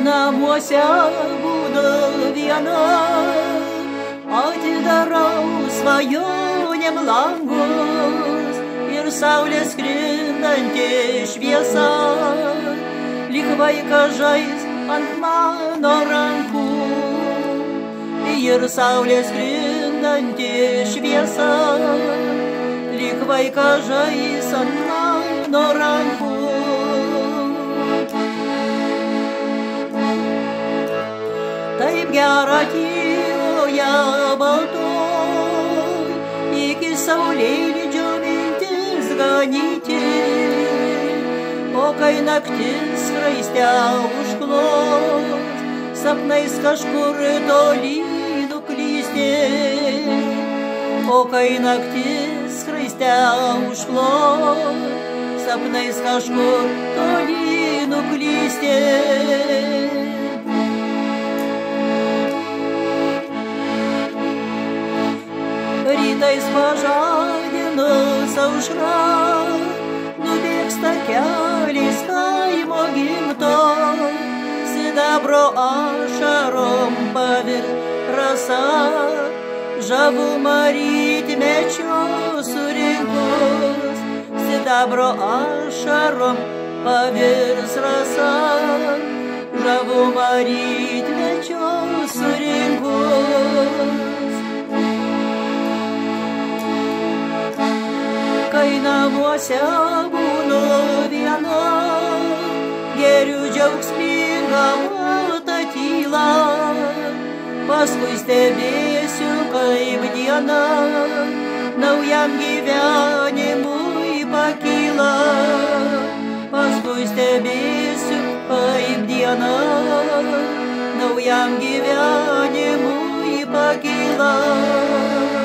namuose būdu viena, atidarau svajonėm langus ir saulės krintanti šviesa, lyg vaikas žais ant mano rankų. Ir saulės krintanti šviesa, lyg vaikas žais ant mano rankų. Я родил я болтой, и кисаулей джоминтис гоните, окай нактис хрыстя ушкло, сапной скашкуры долину клисте, окай нактис хрыстя ушло, сапной скашкур долину клисте. Rytais pažadinus aušra, nubėgsta keliais kaimo gimto, sidabro ašarom pavir rasa, žavų marytmečio surinkus, sidabro ašarom pavirs rasa, žavų marytmečio surinkus. šventose būnu vienam, geriu džiaugsmingą tą tylą, paskui stebėsiu kaip diena naujam gyvenimui pakyla, paskui stebėsiu kaip diena naujam gyvenimui pakyla.